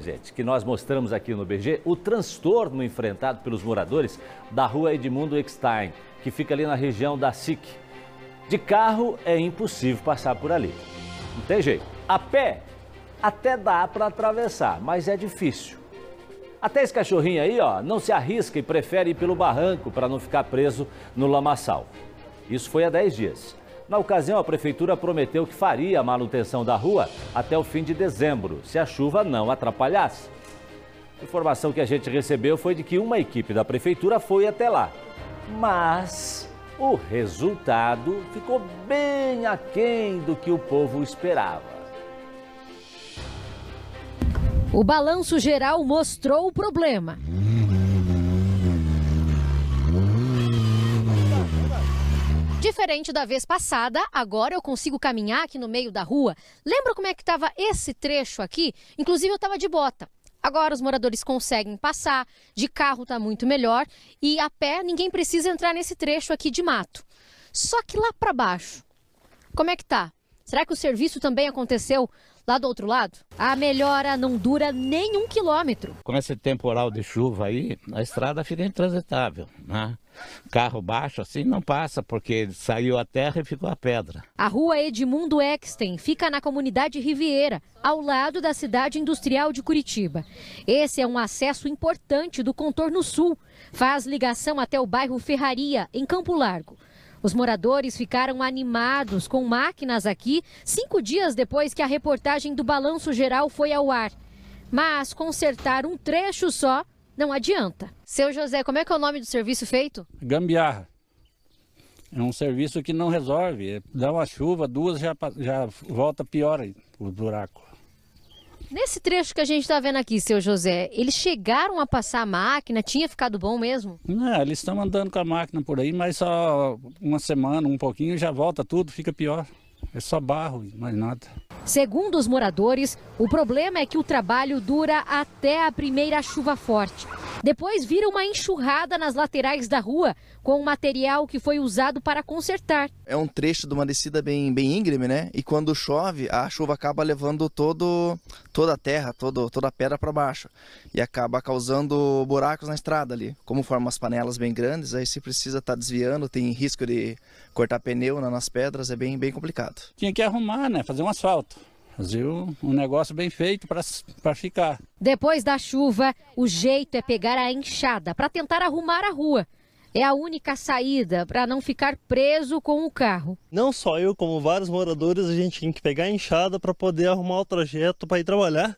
gente, que nós mostramos aqui no BG, o transtorno enfrentado pelos moradores da rua Edmundo Eckstein, que fica ali na região da SIC. De carro é impossível passar por ali. Não tem jeito. A pé até dá para atravessar, mas é difícil. Até esse cachorrinho aí, ó, não se arrisca e prefere ir pelo barranco para não ficar preso no lamaçal. Isso foi há 10 dias. Na ocasião, a prefeitura prometeu que faria a manutenção da rua até o fim de dezembro, se a chuva não atrapalhasse. A informação que a gente recebeu foi de que uma equipe da prefeitura foi até lá. Mas o resultado ficou bem aquém do que o povo esperava. O balanço geral mostrou o problema. Diferente da vez passada, agora eu consigo caminhar aqui no meio da rua. Lembra como é que estava esse trecho aqui? Inclusive eu estava de bota. Agora os moradores conseguem passar, de carro está muito melhor e a pé ninguém precisa entrar nesse trecho aqui de mato. Só que lá para baixo, como é que tá? Será que o serviço também aconteceu lá do outro lado? A melhora não dura nem um quilômetro. Com esse temporal de chuva aí, a estrada fica intransitável, né? Carro baixo assim não passa porque saiu a terra e ficou a pedra. A rua Edmundo Exten fica na comunidade Riviera, ao lado da cidade industrial de Curitiba. Esse é um acesso importante do contorno sul. Faz ligação até o bairro Ferraria, em Campo Largo. Os moradores ficaram animados com máquinas aqui cinco dias depois que a reportagem do Balanço Geral foi ao ar. Mas consertar um trecho só não adianta. Seu José, como é que é o nome do serviço feito? Gambiarra. É um serviço que não resolve. Dá uma chuva, duas já, já volta pior o buraco. Nesse trecho que a gente está vendo aqui, seu José, eles chegaram a passar a máquina? Tinha ficado bom mesmo? Não, eles estão andando com a máquina por aí, mas só uma semana, um pouquinho, já volta tudo, fica pior. É só barro, mais nada. Segundo os moradores, o problema é que o trabalho dura até a primeira chuva forte. Depois vira uma enxurrada nas laterais da rua, com o material que foi usado para consertar. É um trecho de uma descida bem, bem íngreme, né? E quando chove, a chuva acaba levando todo, toda a terra, todo, toda a pedra para baixo. E acaba causando buracos na estrada ali. Como formam as panelas bem grandes, aí se precisa estar tá desviando, tem risco de cortar pneu nas pedras, é bem, bem complicado. Tinha que arrumar, né? Fazer um asfalto. Fazer um negócio bem feito para ficar. Depois da chuva, o jeito é pegar a enxada para tentar arrumar a rua. É a única saída para não ficar preso com o carro. Não só eu, como vários moradores, a gente tem que pegar a enxada para poder arrumar o trajeto para ir trabalhar.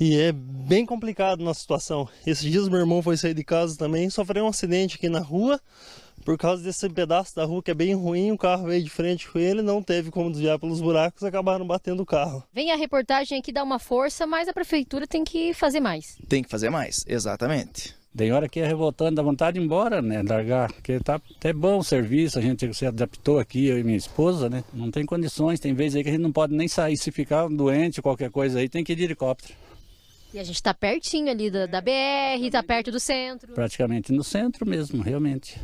E é bem complicado na situação. Esses dias meu irmão foi sair de casa também, sofreu um acidente aqui na rua por causa desse pedaço da rua que é bem ruim, o carro veio de frente com ele, não teve como desviar pelos buracos, acabaram batendo o carro. Vem a reportagem aqui dar uma força, mas a prefeitura tem que fazer mais. Tem que fazer mais, exatamente. Tem hora que é revoltando, dá vontade de ir embora, né? Largar, porque tá até bom o serviço, a gente se adaptou aqui, eu e minha esposa, né? Não tem condições, tem vezes aí que a gente não pode nem sair, se ficar doente, qualquer coisa aí, tem que ir de helicóptero. E a gente está pertinho ali da, da BR, está perto do centro. Praticamente no centro mesmo, realmente.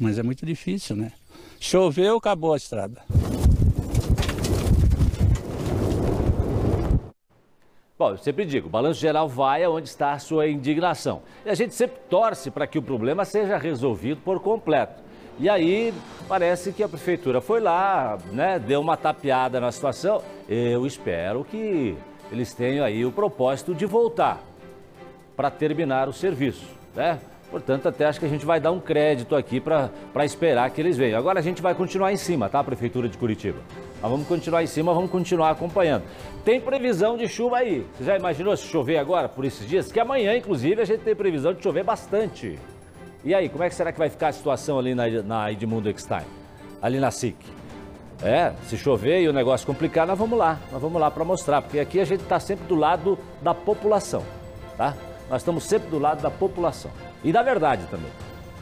Mas é muito difícil, né? Choveu, acabou a estrada. Bom, eu sempre digo, o balanço geral vai aonde está a sua indignação. E a gente sempre torce para que o problema seja resolvido por completo. E aí parece que a prefeitura foi lá, né, deu uma tapeada na situação. Eu espero que eles tenham aí o propósito de voltar para terminar o serviço, né? Portanto, até acho que a gente vai dar um crédito aqui para esperar que eles venham. Agora a gente vai continuar em cima, tá, Prefeitura de Curitiba? Nós vamos continuar em cima, vamos continuar acompanhando. Tem previsão de chuva aí. Você já imaginou se chover agora por esses dias? Que amanhã, inclusive, a gente tem previsão de chover bastante. E aí, como é que será que vai ficar a situação ali na, na Edmundo Eckstein? Ali na SIC? É, se chover e o negócio complicar, nós vamos lá. Nós vamos lá para mostrar, porque aqui a gente está sempre do lado da população, tá? Nós estamos sempre do lado da população. E da verdade também.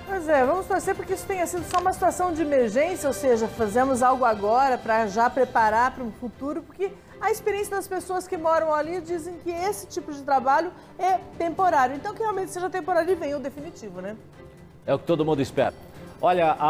Pois é, vamos torcer porque isso tenha sido só uma situação de emergência, ou seja, fazemos algo agora para já preparar para um futuro, porque a experiência das pessoas que moram ali dizem que esse tipo de trabalho é temporário. Então, que realmente seja temporário e venha o definitivo, né? É o que todo mundo espera. Olha, a...